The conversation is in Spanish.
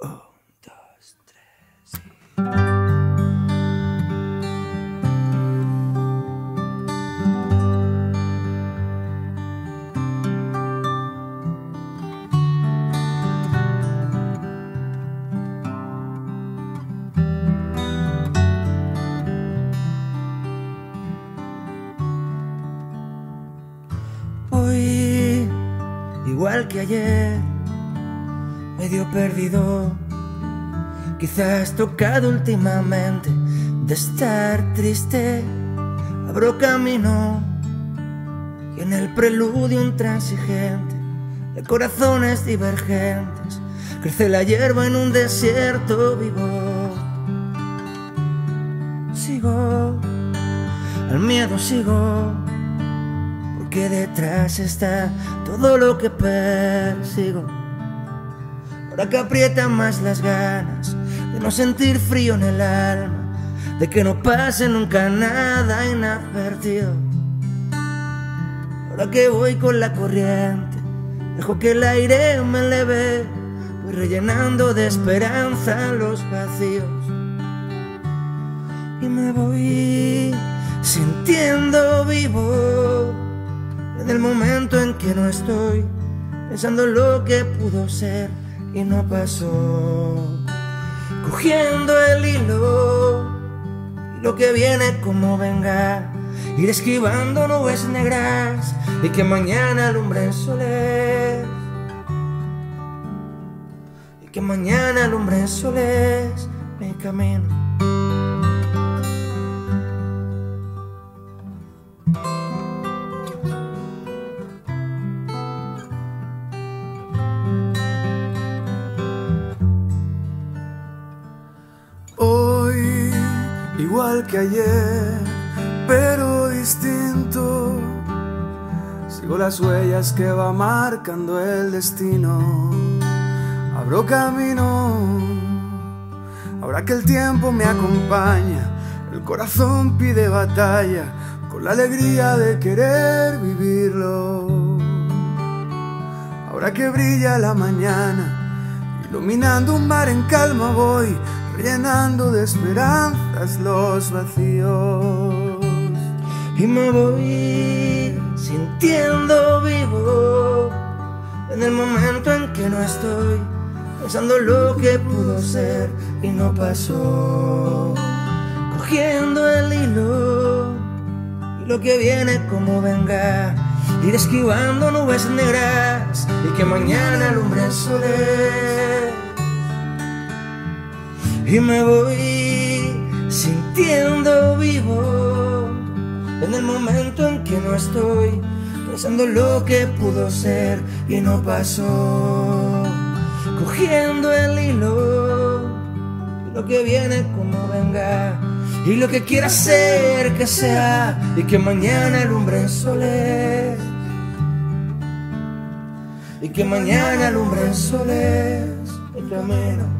Un, dos, tres. Hoy, igual que ayer perdido. Quizás tocado últimamente de estar triste, abro camino y en el preludio intransigente de corazones divergentes crece la hierba en un desierto vivo. Sigo, al miedo sigo que detrás está todo lo que persigo. Ahora que aprietan más las ganas de no sentir frío en el alma, de que no pase nunca nada inadvertido. Ahora que voy con la corriente, dejo que el aire me eleve, voy rellenando de esperanza los vacíos. Y me voy sintiendo vivo en el momento en que no estoy pensando lo que pudo ser y no pasó. Cogiendo el hilo lo que viene como venga, ir esquivando nubes negras y que mañana alumbren soles. Y que mañana alumbren soles mi camino. Igual que ayer, pero distinto. Sigo las huellas que va marcando el destino. Abro camino. Ahora que el tiempo me acompaña, el corazón pide batalla con la alegría de querer vivirlo. Ahora que brilla la mañana, iluminando un mar en calma voy llenando de esperanzas los vacíos. Y me voy sintiendo vivo en el momento en que no estoy pensando lo que pudo ser y no pasó. Cogiendo el hilo y lo que viene como venga. Ir esquivando nubes negras y que mañana alumbre el soler y me voy sintiendo vivo en el momento en que no estoy pensando lo que pudo ser y no pasó. Cogiendo el hilo lo que viene como venga y lo que quiera ser que sea y que mañana alumbre el y que mañana alumbre el soles el camino